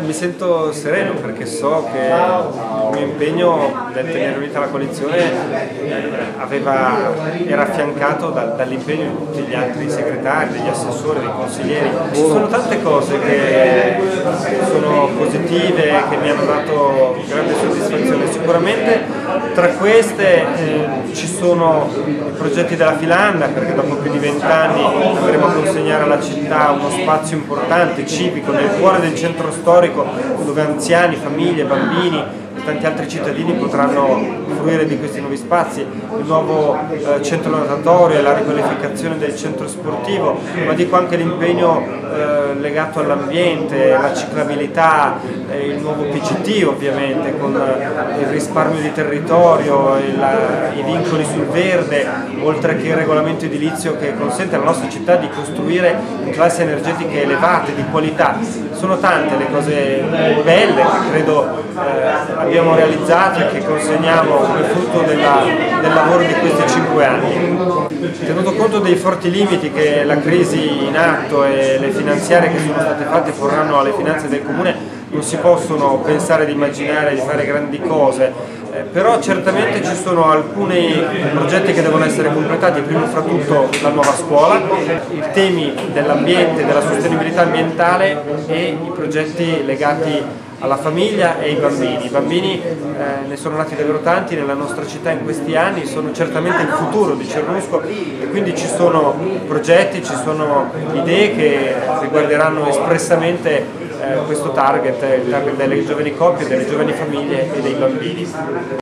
Mi sento sereno perché so che il mio impegno nel tenere unita la coalizione aveva, era affiancato da, dall'impegno di tutti gli altri segretari, degli assessori, dei consiglieri. Ci sono tante cose che sono positive, che mi hanno dato grande soddisfazione. Sicuramente tra queste eh, ci sono i progetti della Filanda perché dopo più di vent'anni andremo a consegnare alla città uno spazio importante, civico, nel cuore del centro storico storico dove anziani, famiglie, bambini e tanti altri cittadini potranno fruire di questi nuovi spazi, il nuovo eh, centro natatorio la riqualificazione del centro sportivo, ma dico anche l'impegno eh, legato all'ambiente, la ciclabilità, eh, il nuovo PCT ovviamente con eh, il risparmio di territorio, il, i vincoli sul verde, oltre che il regolamento edilizio che consente alla nostra città di costruire in classi energetiche elevate, di qualità. Sono tante le cose belle che credo eh, abbiamo realizzato e che consegniamo come frutto della, del lavoro di questi cinque anni. Tenuto conto dei forti limiti che la crisi in atto e le finanziarie che sono state fatte porranno alle finanze del Comune, non si possono pensare di immaginare di fare grandi cose, eh, però certamente ci sono alcuni progetti che devono essere completati, prima fra tutto la nuova scuola, i temi dell'ambiente, della sostenibilità ambientale e i progetti legati alla famiglia e ai bambini. I bambini eh, ne sono nati davvero tanti nella nostra città in questi anni, sono certamente il futuro di Cernusco e quindi ci sono progetti, ci sono idee che riguarderanno espressamente questo target, il target delle giovani coppie, delle giovani famiglie e dei bambini.